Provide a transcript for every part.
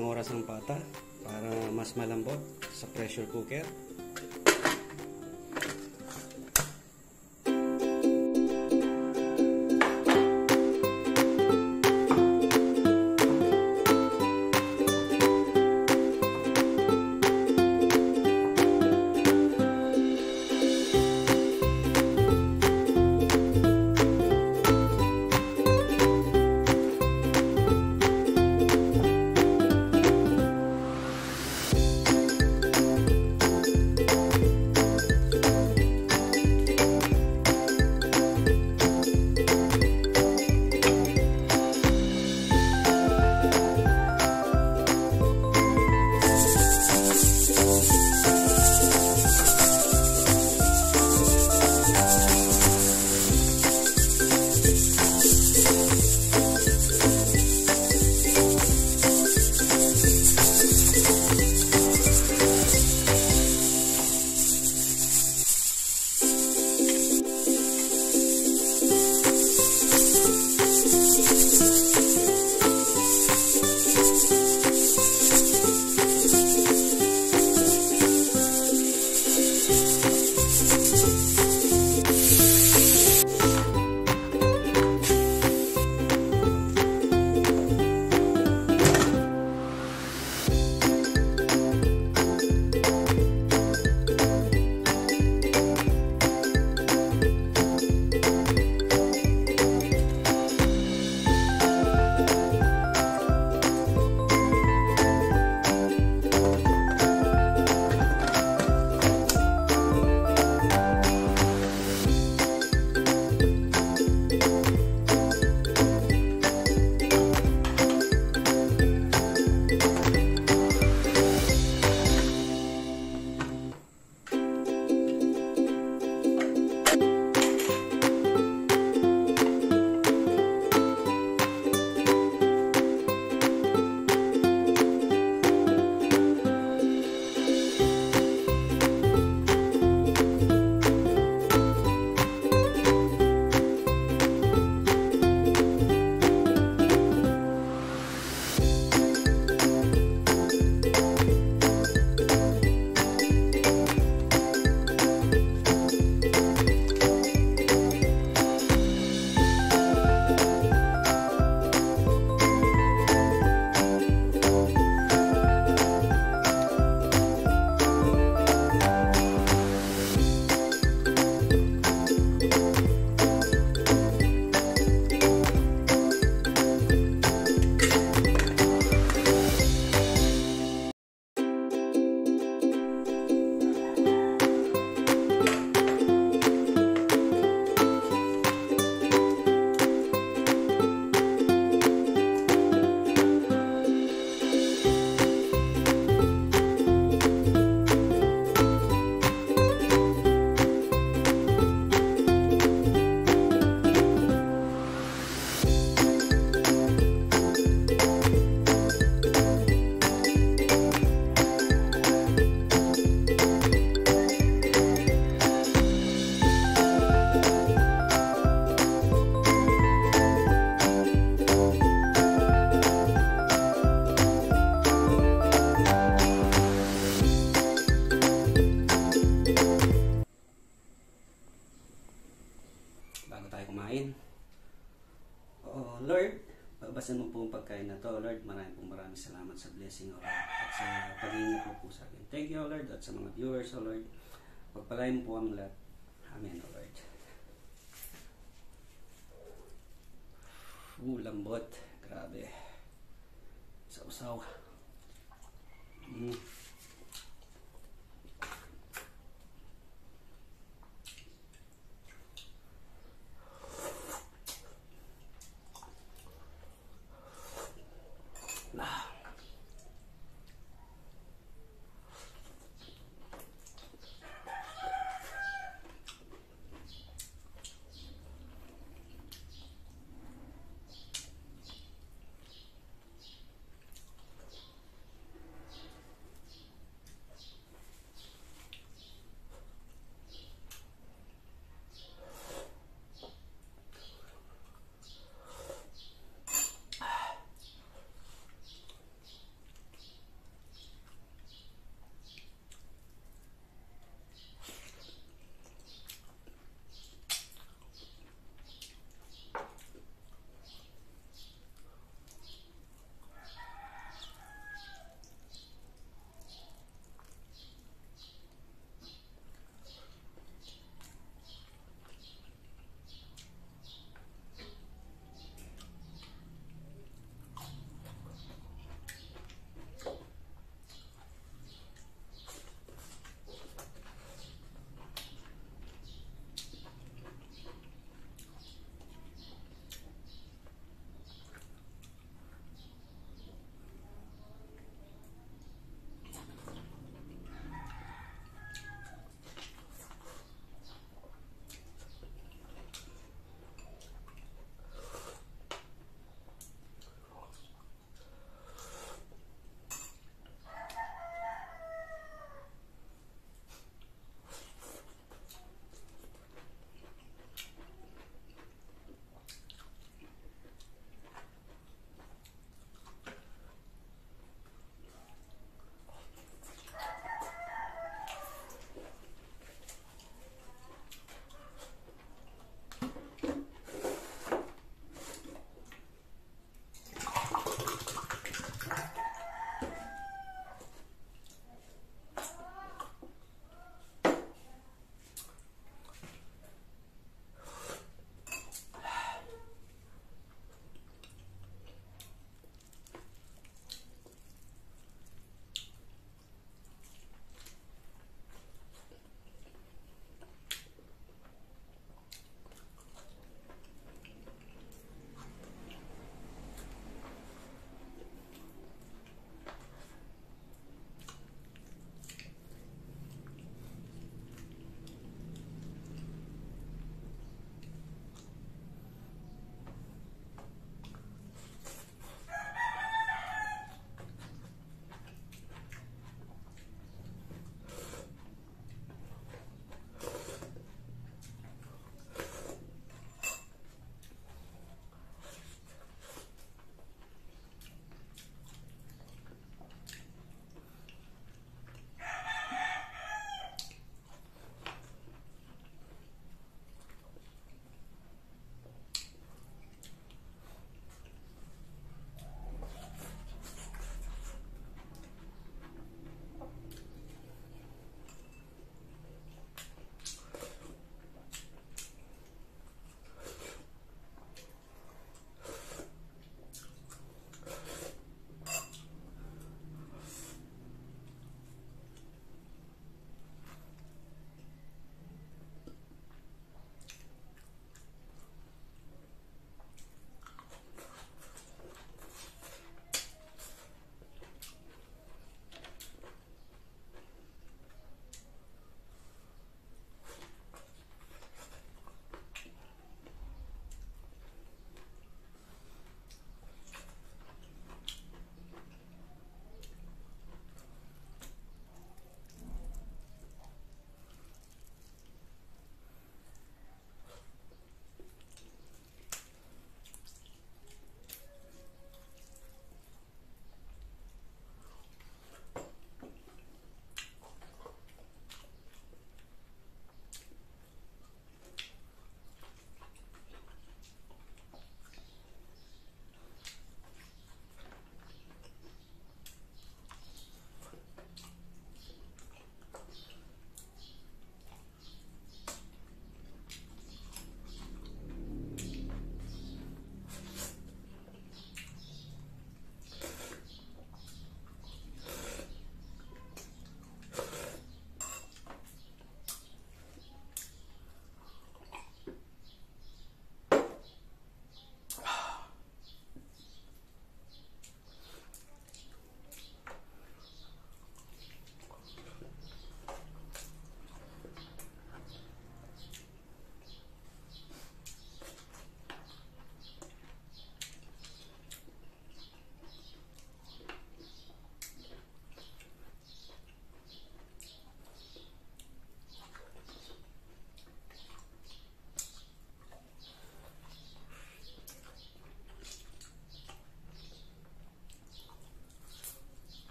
isang oras ng pata para mas malambot sa pressure cooker. Babasan mo po ang pagkain na to. Lord, maraming po maraming salamat sa blessing, O Lord, at sa pag-iingat po sa akin. Thank you, O Lord, at sa mga viewers, O Lord. Pagpalain mo po ang lahat. Amen, O Lord. Uh, lambot. Grabe. Sausaw. Mm.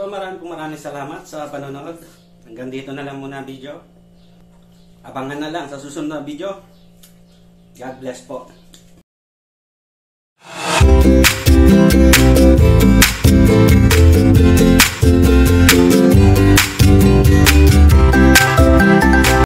So maraming po maraming salamat sa panonood. Hanggang dito na lang muna video. Abangan na lang sa susunod na video. God bless po.